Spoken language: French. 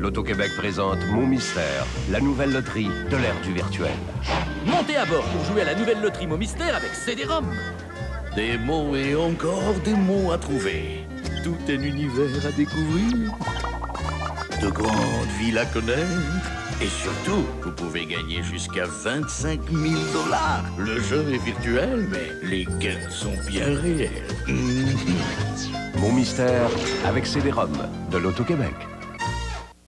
L'Auto-Québec présente Mon Mystère, la nouvelle loterie de l'ère du virtuel. Montez à bord pour jouer à la nouvelle loterie Mon Mystère avec CD-ROM. Des mots et encore des mots à trouver. Tout un univers à découvrir. De grandes villes à connaître. Et surtout, vous pouvez gagner jusqu'à 25 000 dollars. Le jeu est virtuel, mais les gains sont bien réels. Mon Mystère avec CD-ROM de l'Auto-Québec.